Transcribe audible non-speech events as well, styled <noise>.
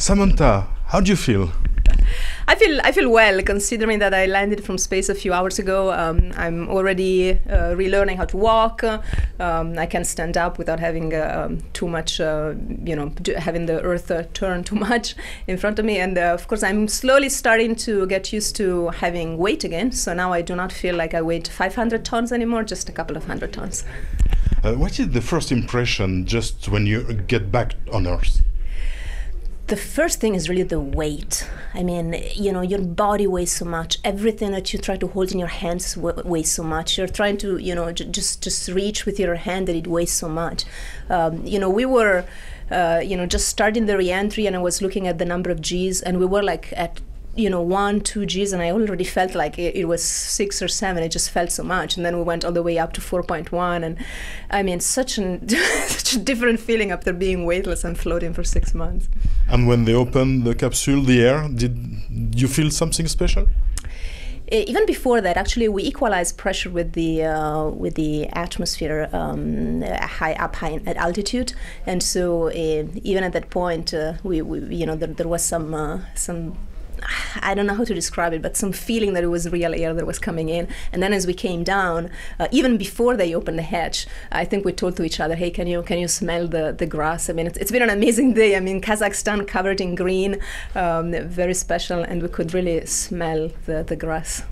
Samantha, how do you feel? I feel I feel well considering that I landed from space a few hours ago. Um, I'm already uh, relearning how to walk. Um, I can stand up without having uh, um, too much, uh, you know, having the Earth uh, turn too <laughs> much in front of me. And uh, of course, I'm slowly starting to get used to having weight again. So now I do not feel like I weighed 500 tons anymore, just a couple of hundred tons. Uh, what is the first impression just when you get back on Earth? The first thing is really the weight. I mean, you know, your body weighs so much. Everything that you try to hold in your hands weighs so much. You're trying to, you know, j- just just reach with your hand and it weighs so much. Um, you know, we were, uh, you know, just starting the reentry, and I was looking at the number of G's, and we were like at you know one two g's and i already felt like it, it, was six or seven. It just felt so much. And then we went all the way up to 4.1 and i mean such, an, <laughs> such a different feeling after being weightless and floating for six months. And when they opened the capsule the air did you feel something special? Even before that, actually, we equalize pressure with the uh, with the atmosphere um, high up high at altitude, and so uh, even at that point, uh, we, we, you know there, there was some uh, some I don't know how to describe it, but some feeling that it was real air that was coming in. And then as we came down, uh, even before they opened the hatch, I think we told to each other, "Hey, can you can you smell the the grass?" I mean, it's, it's been an amazing day. I mean, Kazakhstan covered in green, um, very special, and we could really smell the the grass.